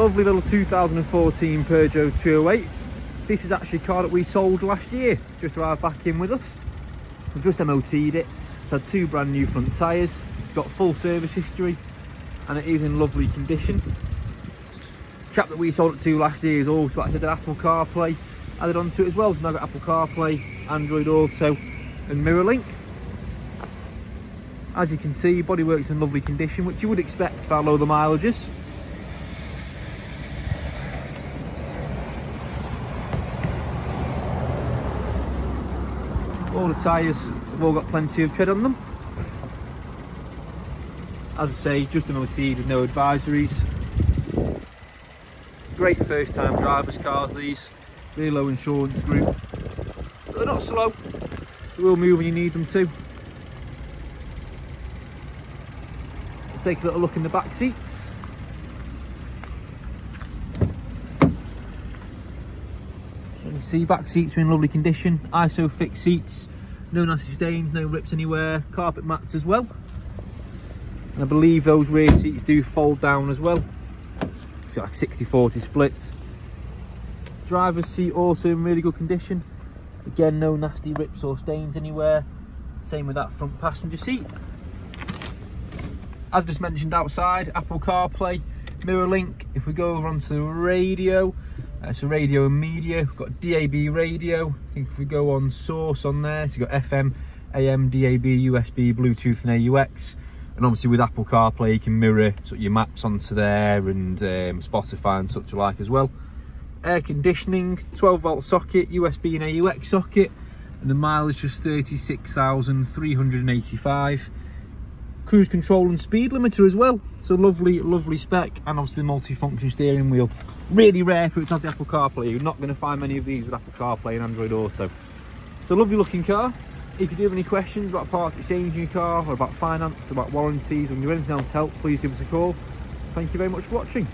Lovely little 2014 Peugeot 208. This is actually a car that we sold last year, just arrived back in with us. We've just MOT'd it. It's had two brand new front tyres. It's got full service history and it is in lovely condition. Chap that we sold it to last year is also actually had Apple CarPlay added onto it as well. So now got Apple CarPlay, Android Auto and MirrorLink. As you can see, bodywork's in lovely condition, which you would expect for low the mileages. All the tyres have all got plenty of tread on them. As I say, just an MOT with no advisories. Great first time drivers cars these, really low insurance group. But they're not slow, they will move when you need them to. We'll take a little look in the back seats. See back seats are in lovely condition, ISOFIX seats, no nasty stains, no rips anywhere, carpet mats as well. And I believe those rear seats do fold down as well. It's like 60-40 splits. Driver's seat also in really good condition. Again, no nasty rips or stains anywhere. Same with that front passenger seat. As just mentioned outside, Apple CarPlay, MirrorLink. If we go over onto the radio, uh, so radio and media, we've got DAB radio. I think if we go on source on there, so you've got FM, AM, DAB, USB, Bluetooth and AUX. And obviously with Apple CarPlay, you can mirror sort of your maps onto there and um, Spotify and such like as well. Air conditioning, 12 volt socket, USB and AUX socket. And the mileage is just 36,385 cruise control and speed limiter as well. So lovely, lovely spec and obviously the multi-function steering wheel. Really rare for it to have the Apple CarPlay. You're not going to find many of these with Apple CarPlay and Android Auto. So lovely looking car. If you do have any questions about part exchanging your car or about finance, about warranties, or need anything else to help, please give us a call. Thank you very much for watching.